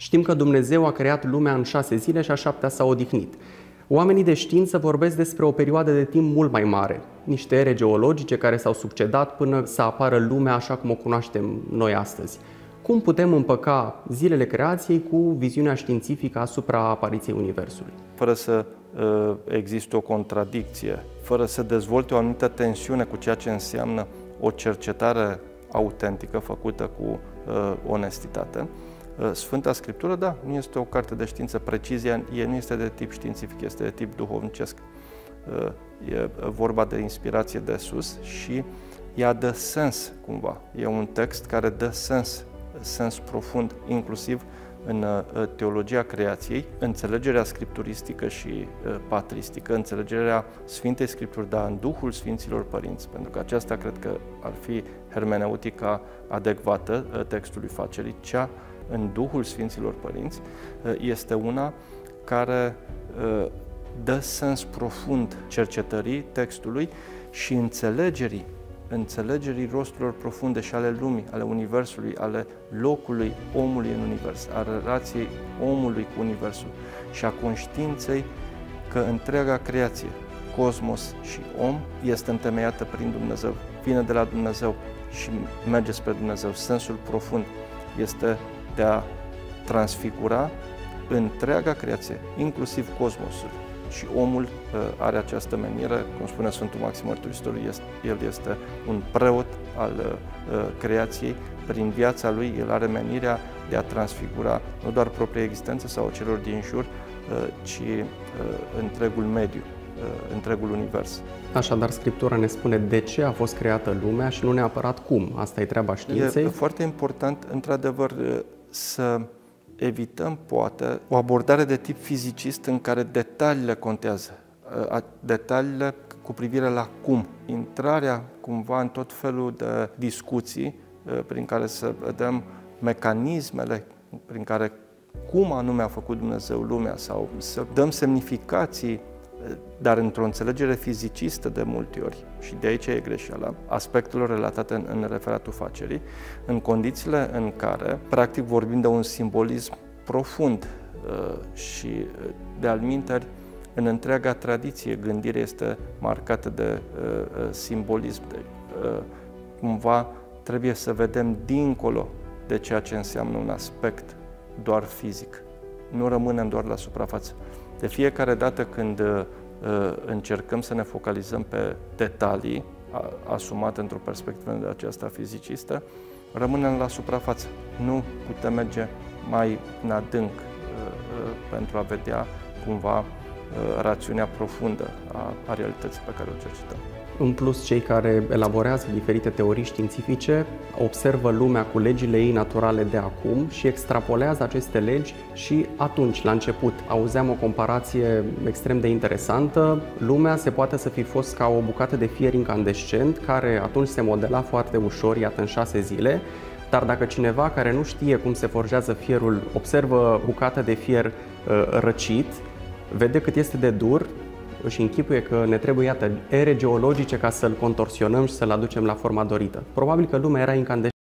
Știm că Dumnezeu a creat lumea în șase zile și a șaptea s-a odihnit. Oamenii de știință vorbesc despre o perioadă de timp mult mai mare, niște ere geologice care s-au succedat până să apară lumea așa cum o cunoaștem noi astăzi. Cum putem împăca zilele creației cu viziunea științifică asupra apariției Universului? Fără să uh, există o contradicție, fără să dezvolte o anumită tensiune cu ceea ce înseamnă o cercetare autentică făcută cu uh, onestitate, Uh, Sfânta Scriptură, da, nu este o carte de știință. Precizia e, nu este de tip științific, este de tip duhovnicesc. Uh, e vorba de inspirație de sus și ea dă sens cumva. E un text care dă sens, sens profund, inclusiv în uh, teologia creației, înțelegerea scripturistică și patristică, înțelegerea Sfintei Scripturi, dar în Duhul Sfinților Părinți, pentru că aceasta cred că ar fi hermeneutica adecvată textului facerii, cea în Duhul Sfinților Părinți uh, este una care uh, dă sens profund cercetării textului și înțelegerii înțelegerii rosturilor profunde și ale lumii, ale Universului, ale locului omului în Univers, a relației omului cu Universul și a conștiinței că întreaga creație, cosmos și om, este întemeiată prin Dumnezeu, vine de la Dumnezeu și merge spre Dumnezeu. Sensul profund este de a transfigura întreaga creație, inclusiv cosmosul. Și omul uh, are această menire, cum spune Sfântul Maxim Mărturisitorul, el este un preot al uh, creației, prin viața lui el are menirea de a transfigura nu doar propria existență sau celor din jur, uh, ci întregul mediu întregul univers. Așadar, Scriptura ne spune de ce a fost creată lumea și nu neapărat cum. Asta e treaba științei. E foarte important, într-adevăr, să evităm, poate, o abordare de tip fizicist în care detaliile contează. Detaliile cu privire la cum. Intrarea cumva în tot felul de discuții prin care să vedem mecanismele prin care cum anume a făcut Dumnezeu lumea sau să dăm semnificații dar într-o înțelegere fizicistă de multe ori, și de aici e greșeala, aspectelor relatate în, în referatul facerii, în condițiile în care, practic, vorbim de un simbolism profund uh, și, uh, de alminteri, în întreaga tradiție, gândirea este marcată de uh, uh, simbolism. De, uh, cumva trebuie să vedem dincolo de ceea ce înseamnă un aspect doar fizic. Nu rămânem doar la suprafață. De fiecare dată când uh, încercăm să ne focalizăm pe detalii asumate într-o perspectivă de aceasta fizicistă, rămânem la suprafață. Nu putem merge mai în adânc uh, uh, pentru a vedea cumva rațiunea profundă a, a realității pe care o cercetăm. În plus, cei care elaborează diferite teorii științifice observă lumea cu legile ei naturale de acum și extrapolează aceste legi și atunci, la început, auzeam o comparație extrem de interesantă. Lumea se poate să fi fost ca o bucată de fier incandescent, care atunci se modela foarte ușor, iată, în șase zile, dar dacă cineva care nu știe cum se forjează fierul observă bucata de fier uh, răcit, vede cât este de dur, își închipuie că ne trebuie, iată, ere geologice ca să-l contorsionăm și să-l aducem la forma dorită. Probabil că lumea era incandescentă